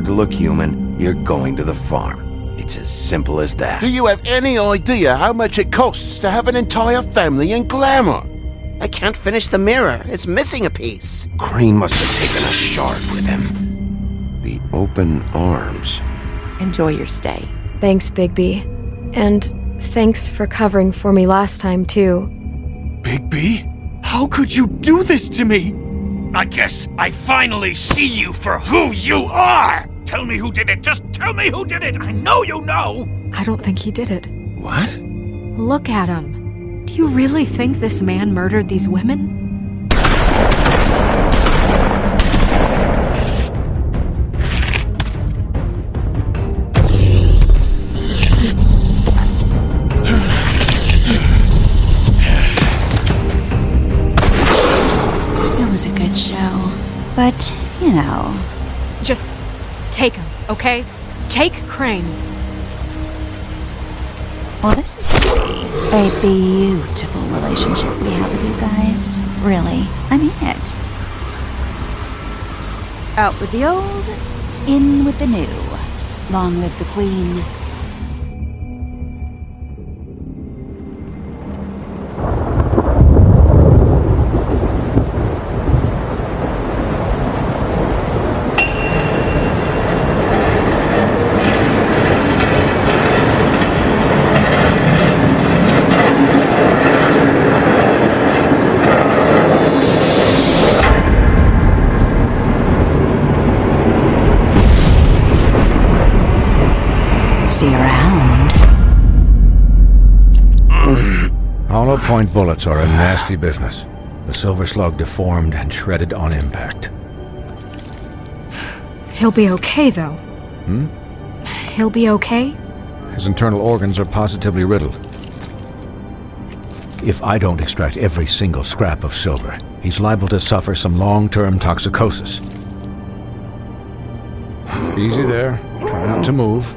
you can't afford to look human, you're going to the farm. It's as simple as that. Do you have any idea how much it costs to have an entire family in glamour? I can't finish the mirror. It's missing a piece. Crane must have taken a shard with him. The open arms. Enjoy your stay. Thanks, Bigby. And thanks for covering for me last time, too. Bigby? How could you do this to me? I guess I finally see you for who you are! Tell me who did it! Just tell me who did it! I know you know! I don't think he did it. What? Look at him. Do you really think this man murdered these women? Take him, okay? Take Crane. well, this is gonna be a beautiful relationship we have with you guys. Really. I mean it. Out with the old, in with the new. Long live the Queen. Point bullets are a nasty business. The silver slug deformed and shredded on impact. He'll be okay, though. Hmm? He'll be okay? His internal organs are positively riddled. If I don't extract every single scrap of silver, he's liable to suffer some long-term toxicosis. Easy there. Try not to move.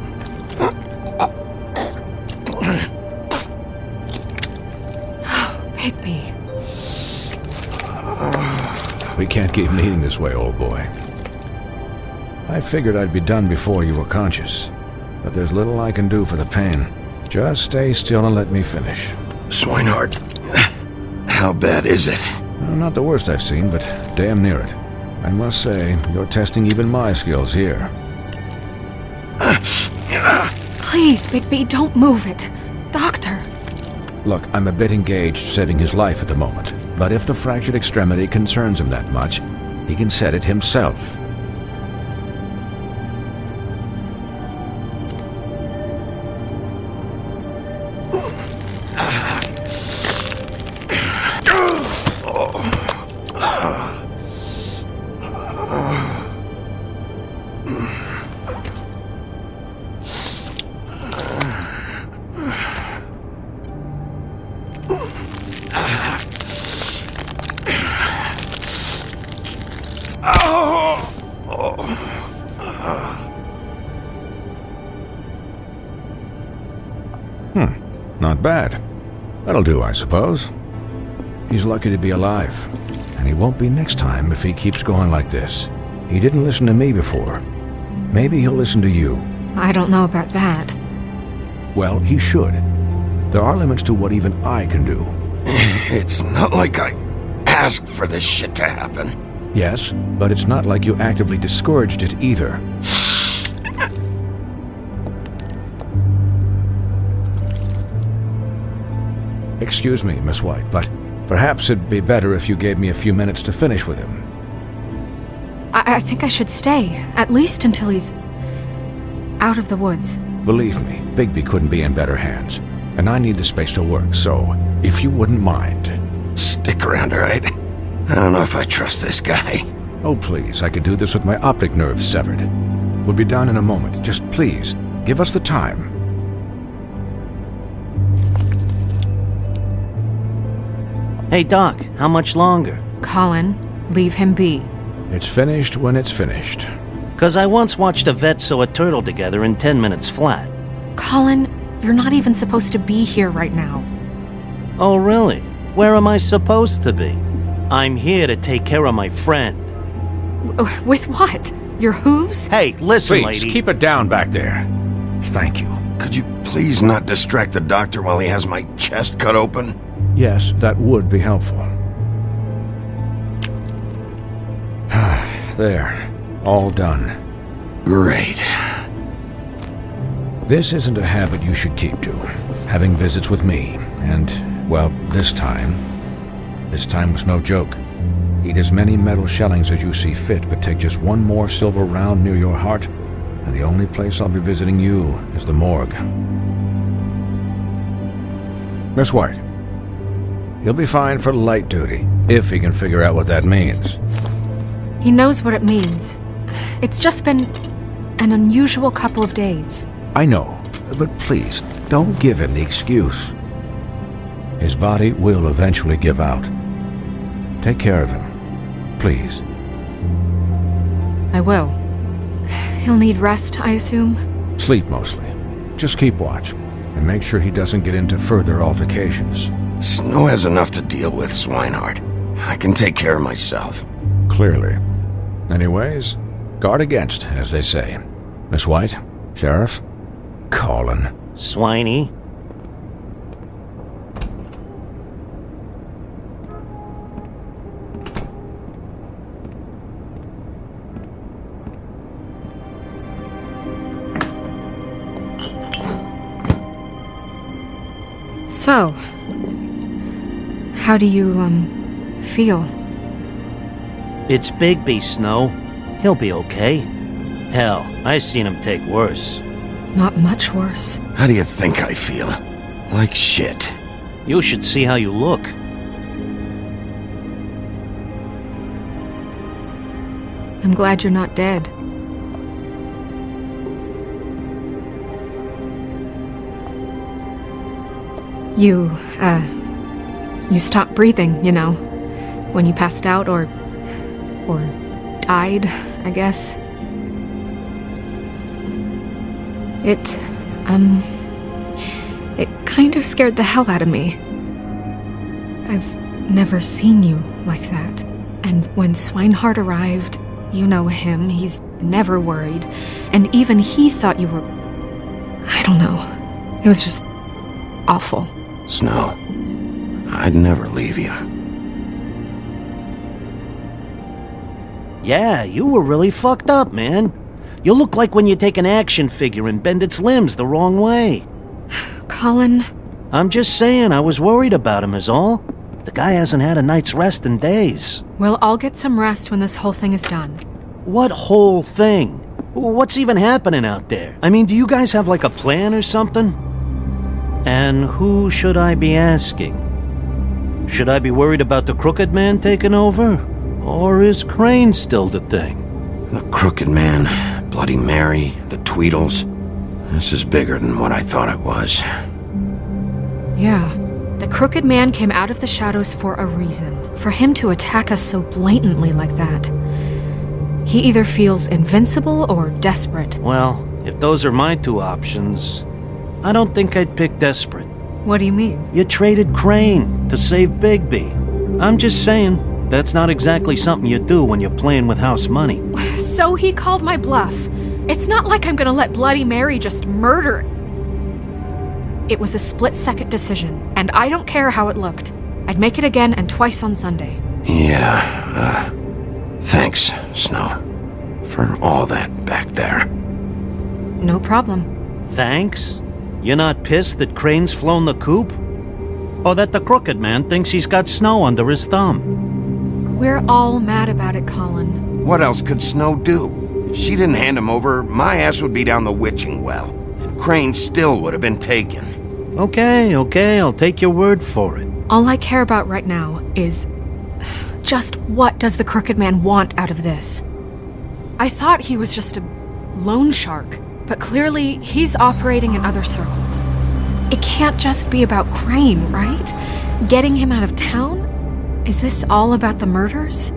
We can't keep meeting this way, old boy. I figured I'd be done before you were conscious, but there's little I can do for the pain. Just stay still and let me finish. Swineheart, how bad is it? Well, not the worst I've seen, but damn near it. I must say, you're testing even my skills here. Please, Bigby, don't move it. Doctor. Look, I'm a bit engaged saving his life at the moment, but if the fractured extremity concerns him that much, he can set it himself. Suppose. He's lucky to be alive, and he won't be next time if he keeps going like this. He didn't listen to me before. Maybe he'll listen to you. I don't know about that. Well, he should. There are limits to what even I can do. It's not like I asked for this shit to happen. Yes, but it's not like you actively discouraged it either. Excuse me, Miss White, but perhaps it'd be better if you gave me a few minutes to finish with him. I, I think I should stay, at least until he's out of the woods. Believe me, Bigby couldn't be in better hands, and I need the space to work, so if you wouldn't mind. Stick around, all right? I don't know if I trust this guy. Oh, please, I could do this with my optic nerve severed. We'll be done in a moment. Just please, give us the time. Hey, Doc, how much longer? Colin, leave him be. It's finished when it's finished. Because I once watched a vet sew a turtle together in 10 minutes flat. Colin, you're not even supposed to be here right now. Oh, really? Where am I supposed to be? I'm here to take care of my friend. W- With what? Your hooves? Hey, listen, Please, lady. keep it down back there. Thank you. Could you please not distract the doctor while he has my chest cut open? Yes, that would be helpful. there. All done. Great. This isn't a habit you should keep to. Having visits with me, and, well, this time. This time was no joke. Eat as many metal shellings as you see fit, but take just one more silver round near your heart, and the only place I'll be visiting you is the morgue. Miss White, he'll be fine for light duty, if he can figure out what that means. He knows what it means. It's just been an unusual couple of days. I know, but please, don't give him the excuse. His body will eventually give out. Take care of him, please. I will. He'll need rest, I assume. Sleep mostly. Just keep watch, and make sure he doesn't get into further altercations. Snow has enough to deal with, Swineheart. I can take care of myself. Clearly. Anyways, guard against, as they say. Miss White, Sheriff, Colin. Swiney. So, how do you, um, feel? It's Bigby, Snow. He'll be okay. Hell, I seen him take worse. Not much worse. How do you think I feel? Like shit. You should see how you look. I'm glad you're not dead. You, uh, you stopped breathing, you know, when you passed out or. or died, I guess. It, um. It kind of scared the hell out of me. I've never seen you like that. And when Swineheart arrived, you know him, he's never worried. And even he thought you were. I don't know. It was just awful. Snow, I'd never leave you. Yeah, you were really fucked up, man. You look like when you take an action figure and bend its limbs the wrong way. Colin, I'm just saying, I was worried about him, is all. The guy hasn't had a night's rest in days. well, I'll get some rest when this whole thing is done. What whole thing? What's even happening out there? I mean, do you guys have like a plan or something? And who should I be asking? Should I be worried about the Crooked Man taking over? Or is Crane still the thing? The Crooked Man, Bloody Mary, the Tweedles. This is bigger than what I thought it was. Yeah. The Crooked Man came out of the shadows for a reason. For him to attack us so blatantly like that. He either feels invincible or desperate. Well, if those are my two options, I don't think I'd pick desperate. What do you mean? You traded Crane to save Bigby. I'm just saying, that's not exactly something you do when you're playing with house money. So he called my bluff. It's not like I'm gonna let Bloody Mary just murder. It was a split second decision, and I don't care how it looked. I'd make it again and twice on Sunday. Yeah, uh. Thanks, Snow. For all that back there. No problem. Thanks? You're not pissed that Crane's flown the coop? Or that the Crooked Man thinks he's got snow under his thumb? We're all mad about it, Colin. What else could Snow do? If she didn't hand him over, my ass would be down the witching well. And Crane still would have been taken. Okay, okay, I'll take your word for it. All I care about right now is just what does the Crooked Man want out of this? I thought he was just a loan shark, but clearly he's operating in other circles. It can't just be about Crane, right? Getting him out of town? Is this all about the murders?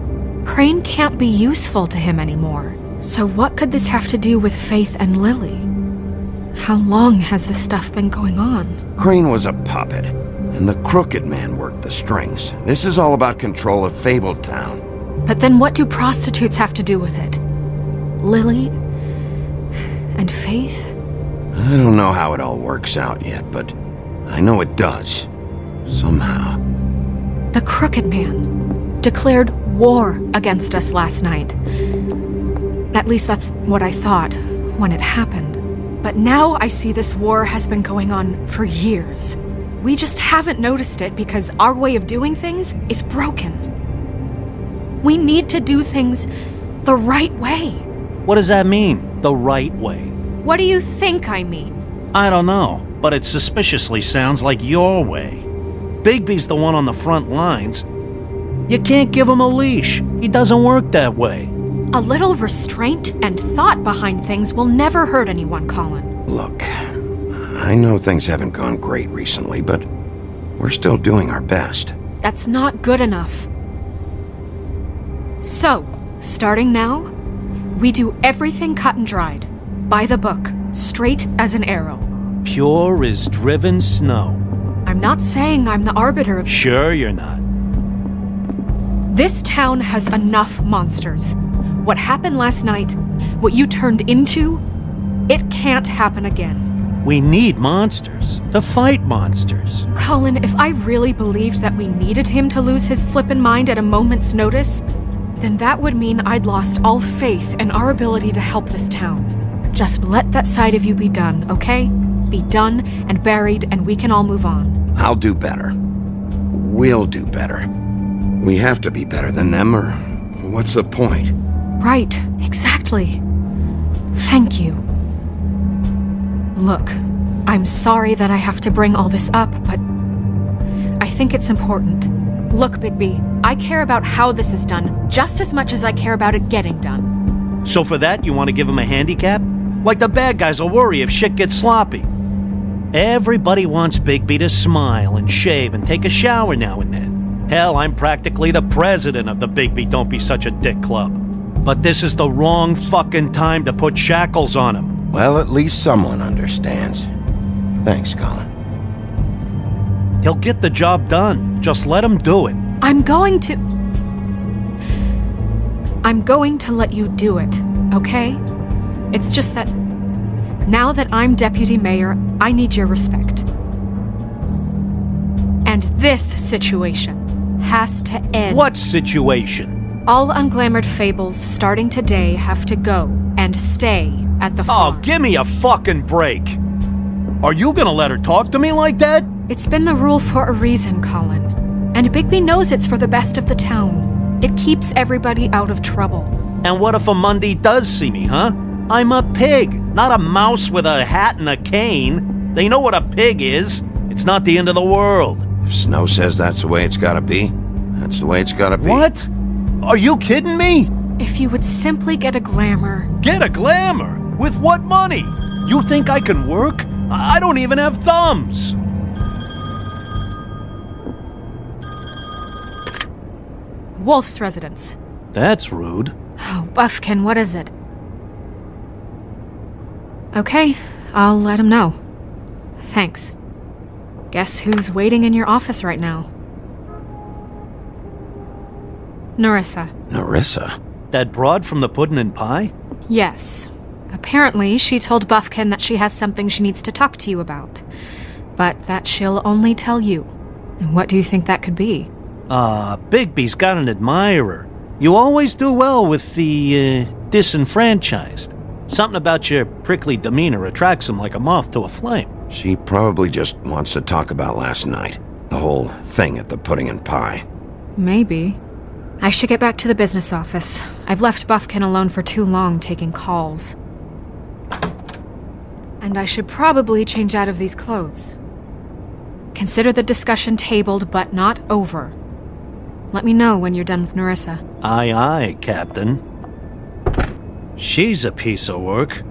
Crane can't be useful to him anymore. So what could this have to do with Faith and Lily? How long has this stuff been going on? Crane was a puppet, and the Crooked Man worked the strings. This is all about control of Fabletown. But then what do prostitutes have to do with it? Lily and Faith. I don't know how it all works out yet, but I know it does. Somehow. The Crooked Man declared war against us last night. At least that's what I thought when it happened. But now I see this war has been going on for years. We just haven't noticed it because our way of doing things is broken. We need to do things the right way. What does that mean, the right way? What do you think I mean? I don't know, but it suspiciously sounds like your way. Bigby's the one on the front lines. You can't give him a leash. He doesn't work that way. A little restraint and thought behind things will never hurt anyone, Colin. Look, I know things haven't gone great recently, but we're still doing our best. That's not good enough. So, starting now, we do everything cut and dried, by the book, straight as an arrow. Pure as driven snow. I'm not saying I'm the arbiter of. Sure, you're not. This town has enough monsters. What happened last night, what you turned into, it can't happen again. We need monsters to fight monsters. Colin, if I really believed that we needed him to lose his flippin' mind at a moment's notice, then that would mean I'd lost all faith in our ability to help this town. Just let that side of you be done, okay? Be done and buried, and we can all move on. I'll do better. We'll do better. We have to be better than them, or what's the point? Right, exactly. Thank you. Look, I'm sorry that I have to bring all this up, but I think it's important. Look, Bigby, I care about how this is done just as much as I care about it getting done. So for that, you want to give him a handicap? Like the bad guys will worry if shit gets sloppy. Everybody wants Bigby to smile and shave and take a shower now and then. Hell, I'm practically the president of the Bigby Don't Be Such a Dick Club. But this is the wrong fucking time to put shackles on him. Well, at least someone understands. Thanks, Colin. He'll get the job done. Just let him do it. I'm going to. I'm going to let you do it, okay? It's just that now that I'm deputy mayor, I need your respect. And this situation has to end. What situation? All unglamored fables starting today have to go and stay at the Oh, give me a fucking break. Are you gonna let her talk to me like that? It's been the rule for a reason, Colin. And Bigby knows it's for the best of the town. It keeps everybody out of trouble. And what if a Mundy does see me, huh? I'm a pig, not a mouse with a hat and a cane. They know what a pig is. It's not the end of the world. If Snow says that's the way it's gotta be, that's the way it's gotta be. What? Are you kidding me? If you would simply get a glamour. Get a glamour? With what money? You think I can work? I I don't even have thumbs. Wolf's residence. That's rude. Oh, Buffkin, what is it? Okay, I'll let him know. Thanks. Guess who's waiting in your office right now? Nerissa. Nerissa? That broad from the puddin' and pie? Yes. Apparently, she told Buffkin that she has something she needs to talk to you about. But that she'll only tell you. And what do you think that could be? Ah, Bigby's got an admirer. You always do well with the, uh, disenfranchised. Something about your prickly demeanor attracts him like a moth to a flame. She probably just wants to talk about last night. The whole thing at the pudding and pie. Maybe. I should get back to the business office. I've left Buffkin alone for too long taking calls. And I should probably change out of these clothes. Consider the discussion tabled but not over. Let me know when you're done with Nerissa. Aye, aye, Captain. She's a piece of work.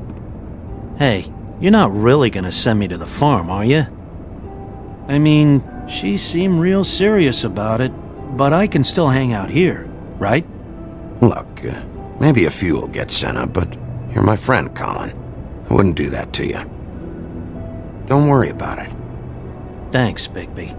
Hey, you're not really gonna send me to the farm, are you? I mean, she seemed real serious about it, but I can still hang out here, right? Look, uh, maybe a few will get sent up, but you're my friend, Colin. I wouldn't do that to you. Don't worry about it. Thanks, Bigby.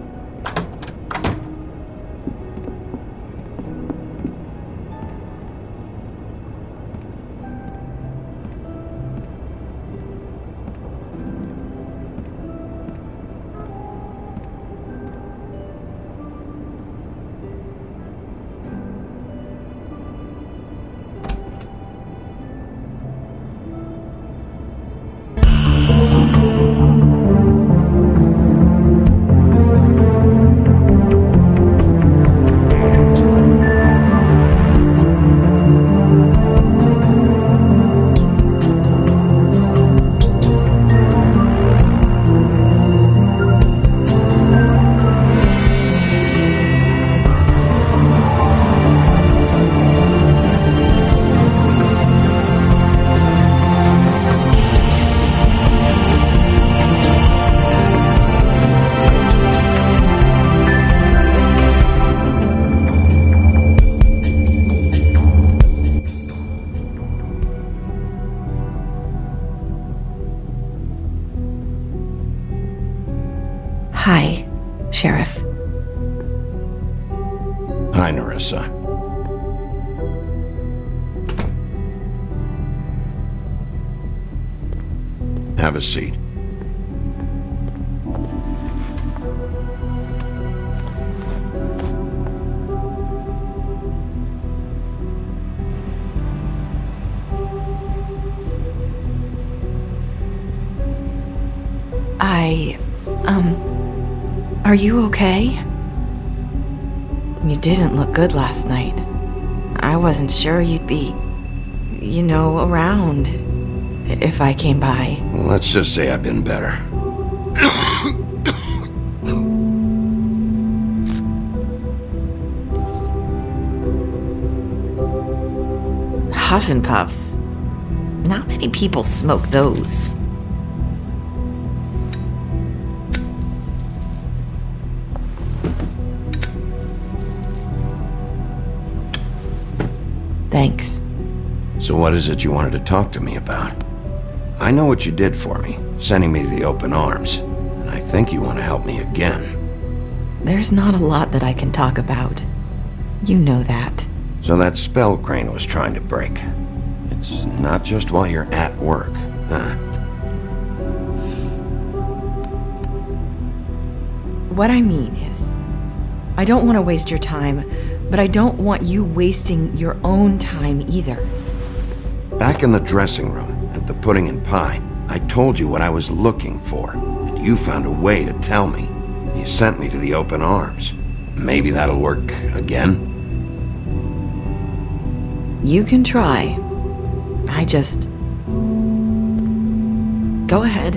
Hi, Sheriff. Hi, Nerissa. Have a seat. Are you okay? You didn't look good last night. I wasn't sure you'd be. you know, around. If I came by. Let's just say I've been better. Huff and Puffs. Not many people smoke those. Thanks. So what is it you wanted to talk to me about? I know what you did for me, sending me to the open arms. And I think you want to help me again. There's not a lot that I can talk about. You know that. So that spell Crane was trying to break. It's not just while you're at work, huh? What I mean is, I don't want to waste your time, but I don't want you wasting your own time either. Back in the dressing room, at the pudding and pie, I told you what I was looking for, and you found a way to tell me. You sent me to the open arms. Maybe that'll work again? You can try. I just. Go ahead.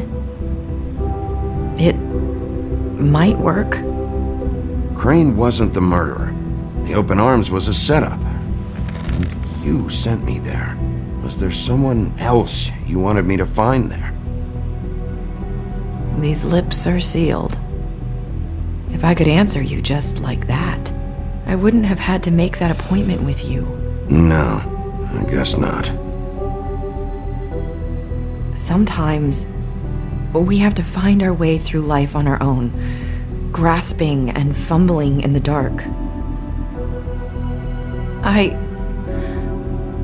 It might work. Crane wasn't the murderer. The open arms was a setup. You sent me there. Was there someone else you wanted me to find there? These lips are sealed. If I could answer you just like that, I wouldn't have had to make that appointment with you. No, I guess not. Sometimes we have to find our way through life on our own, grasping and fumbling in the dark. I.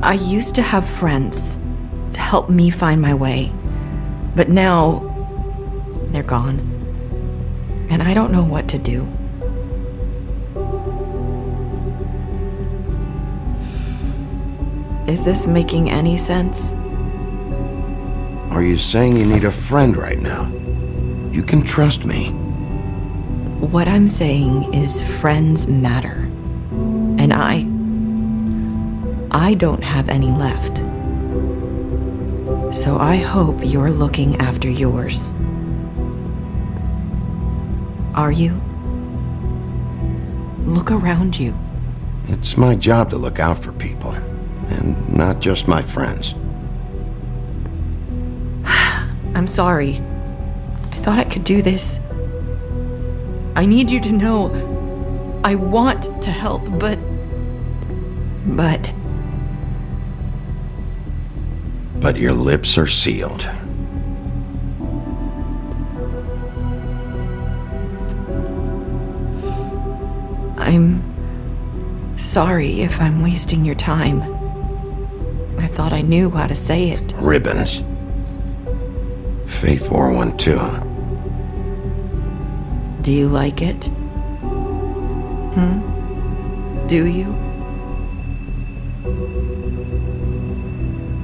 I used to have friends to help me find my way, but now they're gone, and I don't know what to do. Is this making any sense? Are you saying you need a friend right now? You can trust me. What I'm saying is friends matter. And I. I don't have any left. So I hope you're looking after yours. Are you? Look around you. It's my job to look out for people, and not just my friends. I'm sorry. I thought I could do this. I need you to know I want to help, but. But. But your lips are sealed. I'm sorry if I'm wasting your time. I thought I knew how to say it. Ribbons. Faith wore one too. Do you like it? Hmm? Do you?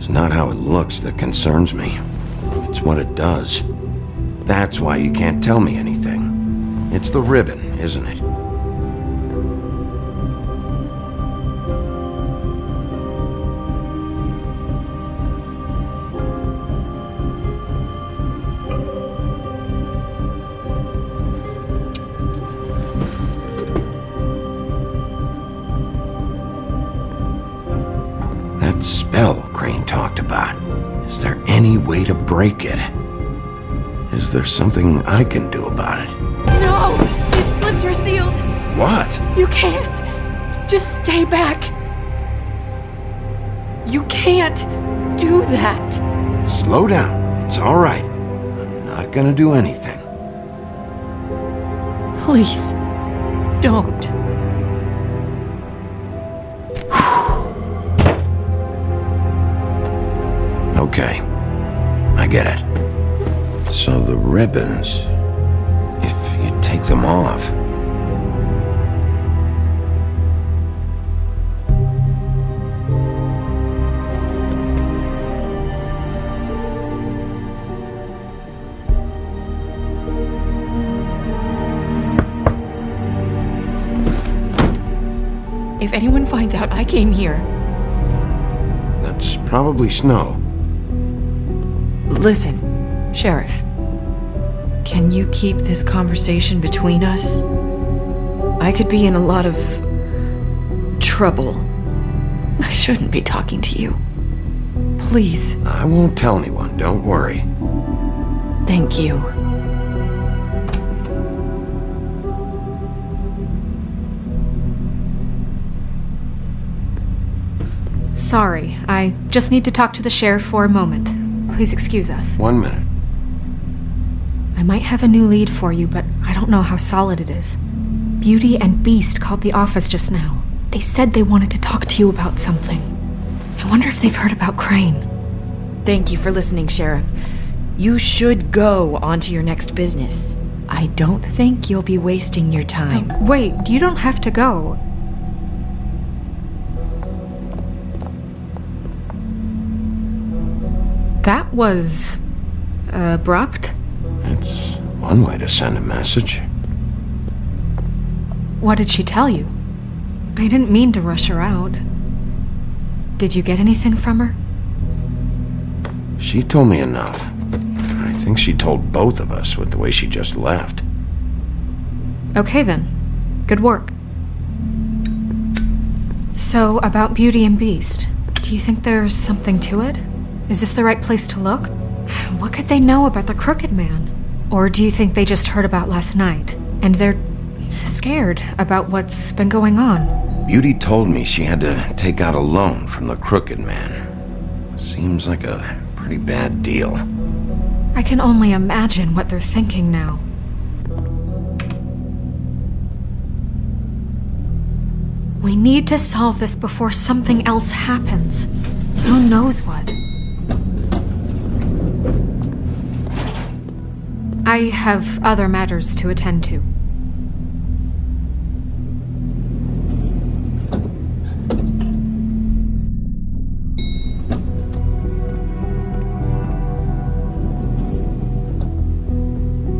It's not how it looks that concerns me. It's what it does. That's why you can't tell me anything. It's the ribbon, isn't it? Any way to break it? Is there something I can do about it? No! These lips are sealed! What? You can't! Just stay back! You can't do that! Slow down. It's all right. I'm not gonna do anything. Please, don't. I get it. So the ribbons... If you take them off... If anyone finds out I came here, That's probably snow. Listen, Sheriff. Can you keep this conversation between us? I could be in a lot of trouble. I shouldn't be talking to you. Please, I won't tell anyone, don't worry. thank you. Sorry, I just need to talk to the sheriff for a moment. Please excuse us. One minute. I might have a new lead for you, but I don't know how solid it is. Beauty and Beast called the office just now. They said they wanted to talk to you about something. I wonder if they've heard about Crane. Thank you for listening, Sheriff. You should go on to your next business. I don't think you'll be wasting your time. Oh, wait, you don't have to go. That was. Uh, abrupt? It's one way to send a message. What did she tell you? I didn't mean to rush her out. Did you get anything from her? She told me enough. I think she told both of us with the way she just left. Okay then. Good work. So, about Beauty and Beast, do you think there's something to it? Is this the right place to look? What could they know about the Crooked Man? Or do you think they just heard about last night and they're scared about what's been going on? Beauty told me she had to take out a loan from the Crooked Man. Seems like a pretty bad deal. I can only imagine what they're thinking now. We need to solve this before something else happens. Who knows what? I have other matters to attend to.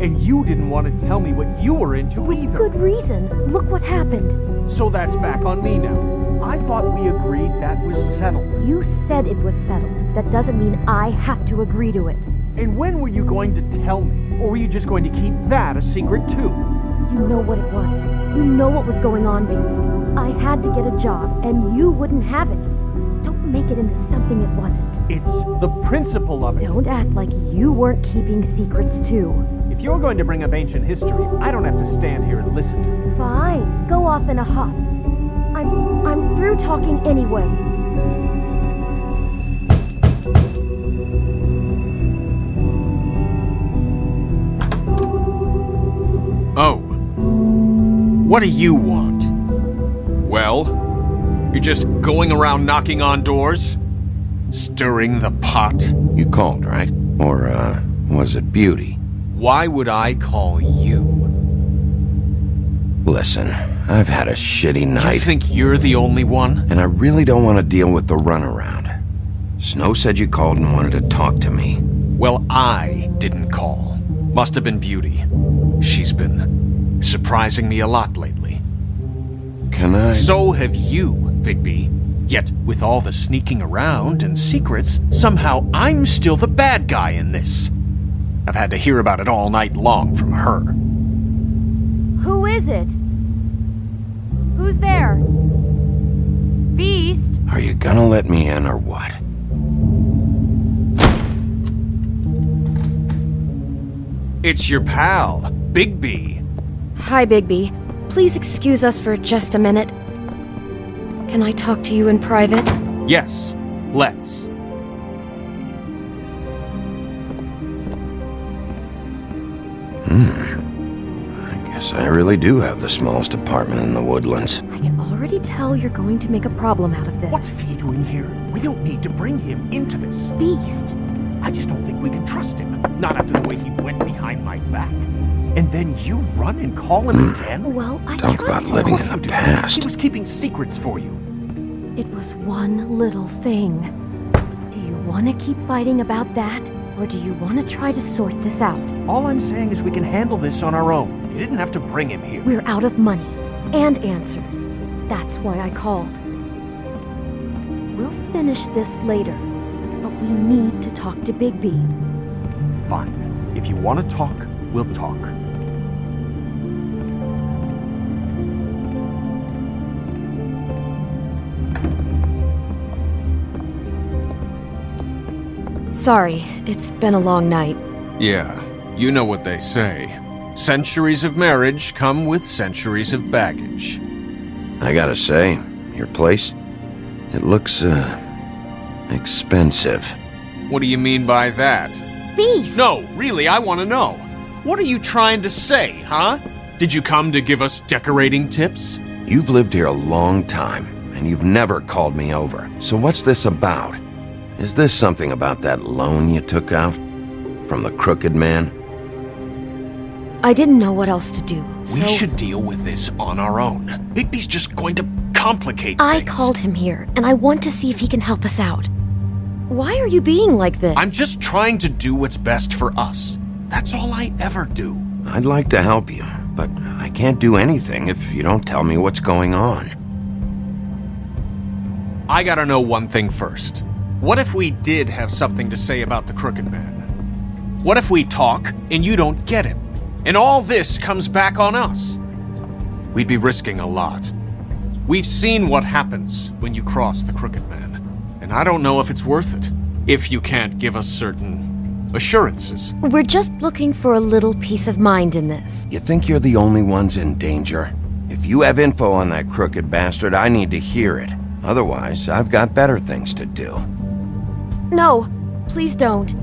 And you didn't want to tell me what you were into either. Good reason. Look what happened. So that's back on me now. I thought we agreed that was settled. You said it was settled. That doesn't mean I have to agree to it. And when were you going to tell me? Or were you just going to keep that a secret too? You know what it was. You know what was going on, Beast. I had to get a job, and you wouldn't have it. Don't make it into something it wasn't. It's the principle of it. Don't act like you weren't keeping secrets too. If you're going to bring up ancient history, I don't have to stand here and listen to it. Fine. Go off in a huff. I'm I'm through talking anyway. What do you want? Well, you're just going around knocking on doors? Stirring the pot? You called, right? Or, uh, was it Beauty? Why would I call you? Listen, I've had a shitty night. You think you're the only one? and I really don't want to deal with the runaround. Snow said you called and wanted to talk to me. Well, I didn't call. Must have been Beauty. She's been surprising me a lot lately. Can I? So have you, Bigby. Yet, with all the sneaking around and secrets, somehow I'm still the bad guy in this. I've had to hear about it all night long from her. Who is it? Who's there? Beast? Are you gonna let me in or what? It's your pal, Bigby. Hi, Bigby. Please excuse us for just a minute. Can I talk to you in private? Yes, let's. Hmm. I guess Guess I really do have the smallest apartment in the woodlands. I can already tell you're going to make a problem out of this. What's he doing here? We don't need to bring him into this. Beast? I just don't think we can trust him. Not after the way he went behind my back. And then you run and call him hmm. again? Well, I Talk about him. living in course the you do. past. He was keeping secrets for you. It was one little thing. Do you want to keep fighting about that? Or do you want to try to sort this out? All I'm saying is we can handle this on our own. You didn't have to bring him here. We're out of money and answers. That's why I called. We'll finish this later, but we need to talk to Bigby. Fine. If you want to talk, we'll talk. Sorry, it's been a long night. Yeah, you know what they say. Centuries of marriage come with centuries of baggage. I gotta say, your place, it looks, uh, expensive. What do you mean by that? Beast! No, really, I want to know. What are you trying to say, huh? Did you come to give us decorating tips? You've lived here a long time, and you've never called me over. So what's this about? Is this something about that loan you took out? From the crooked man? I didn't know what else to do, We should deal with this on our own. Bigby's just going to complicate I things. called him here, and I want to see if he can help us out. Why are you being like this? I'm just trying to do what's best for us. That's all I ever do. I'd like to help you, but I can't do anything if you don't tell me what's going on. I gotta know one thing first. What if we did have something to say about the Crooked Man? What if we talk and you don't get him? And all this comes back on us? We'd be risking a lot. We've seen what happens when you cross the Crooked Man. And I don't know if it's worth it. If you can't give us certain assurances. We're just looking for a little peace of mind in this. You think you're the only ones in danger? If you have info on that crooked bastard, I need to hear it. Otherwise, I've got better things to do. No, please don't.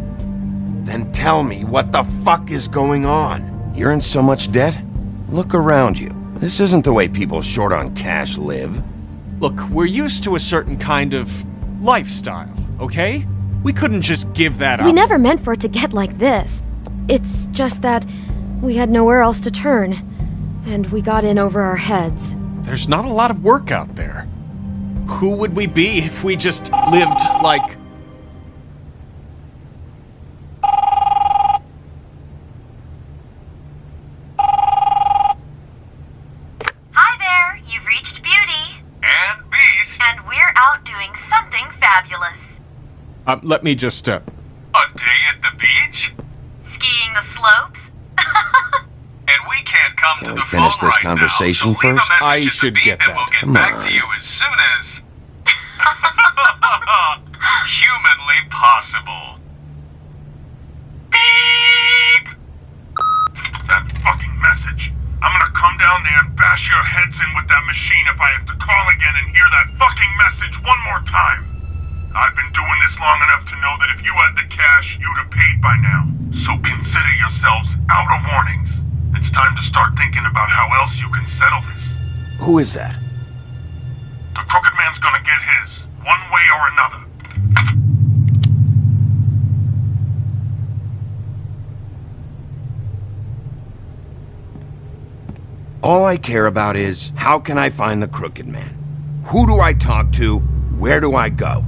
Then tell me what the fuck is going on? You're in so much debt? Look around you. This isn't the way people short on cash live. Look, we're used to a certain kind of lifestyle, okay? We couldn't just give that up. We never meant for it to get like this. It's just that we had nowhere else to turn, and we got in over our heads. There's not a lot of work out there. Who would we be if we just lived like. Hi there, you've reached Beauty. And Beast? And we're out doing something fabulous. Um, let me just, uh. A day at the beach? Skiing the slopes. And we can't come Can to we the finish phone this right conversation now, so leave a first? I should get and we'll that. get Come back on. to you as soon as humanly possible. Beep! That fucking message. I'm gonna come down there and bash your heads in with that machine if I have to call again and hear that fucking message one more time. I've been doing this long enough to know that if you had the cash, you'd have paid by now. So consider yourselves out of warnings. It's time to start thinking about how else you can settle this. Who is that? The Crooked Man's gonna get his, one way or another. All I care about is how can I find the crooked man? Who do I talk to? Where do I go?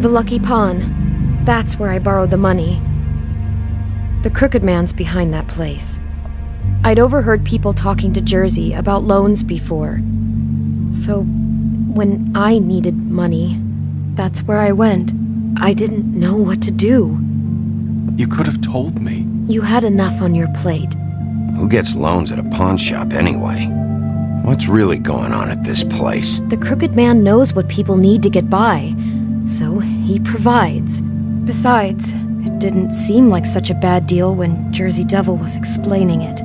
The Lucky Pawn. That's where I borrowed the money. The Crooked Man's behind that place. I'd overheard people talking to Jersey about loans before. So, when I needed money, that's where I went. I didn't know what to do. You could have told me. You had enough on your plate. Who gets loans at a pawn shop anyway? What's really going on at this place? The Crooked Man knows what people need to get by, so he provides. Besides, it didn't seem like such a bad deal when Jersey Devil was explaining it.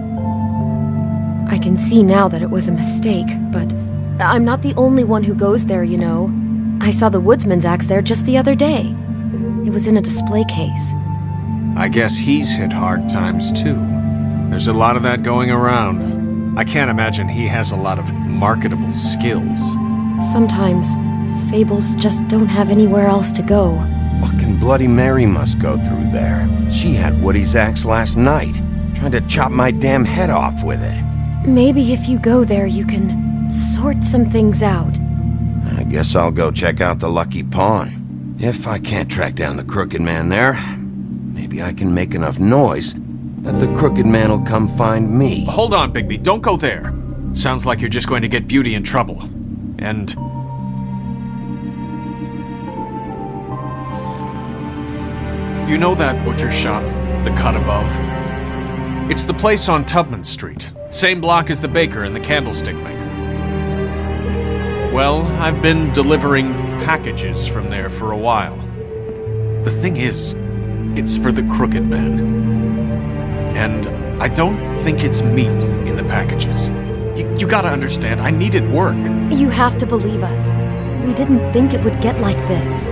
I can see now that it was a mistake, but I'm not the only one who goes there, you know. I saw the woodsman's axe there just the other day. It was in a display case. I guess he's hit hard times too. There's a lot of that going around. I can't imagine he has a lot of marketable skills. Sometimes, fables just don't have anywhere else to go. Fucking Bloody Mary must go through there. She had Woody's axe last night, trying to chop my damn head off with it. Maybe if you go there, you can sort some things out. I guess I'll go check out the Lucky Pawn. If I can't track down the Crooked Man there, maybe I can make enough noise that the Crooked Man will come find me. Hold on, Bigby. Don't go there. Sounds like you're just going to get Beauty in trouble. And... You know that butcher shop? The cut above? It's the place on Tubman Street. Same block as the baker and the candlestick maker. Well, I've been delivering packages from there for a while. The thing is, it's for the Crooked Man. And I don't think it's meat in the packages. You, you gotta understand, I needed work. You have to believe us. We didn't think it would get like this.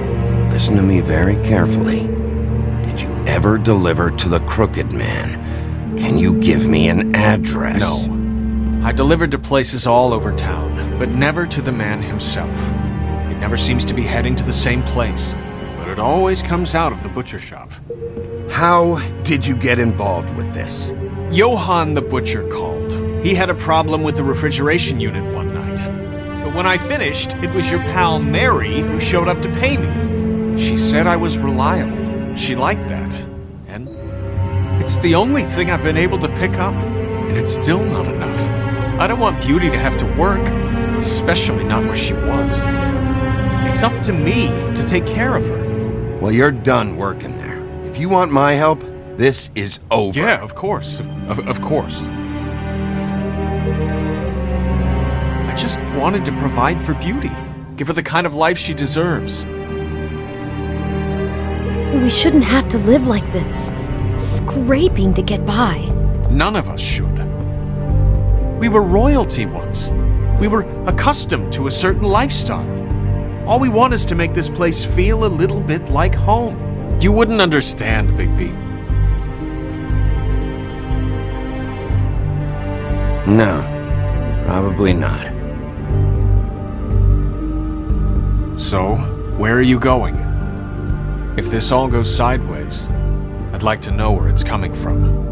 Listen to me very carefully. Ever deliver to the Crooked Man? Can you give me an address? No. I delivered to places all over town, but never to the man himself. It never seems to be heading to the same place, but it always comes out of the butcher shop. How did you get involved with this? Johann the butcher called. He had a problem with the refrigeration unit one night. But when I finished, it was your pal Mary who showed up to pay me. She said I was reliable. She liked that. And it's the only thing I've been able to pick up, and it's still not enough. I don't want Beauty to have to work, especially not where she was. It's up to me to take care of her. Well, you're done working there. If you want my help, this is over. Yeah, of course. Of, of course. I just wanted to provide for Beauty. Give her the kind of life she deserves. We shouldn't have to live like this, scraping to get by. None of us should. We were royalty once. We were accustomed to a certain lifestyle. All we want is to make this place feel a little bit like home. You wouldn't understand, Bigby. No, probably not. So, where are you going? If this all goes sideways, I'd like to know where it's coming from.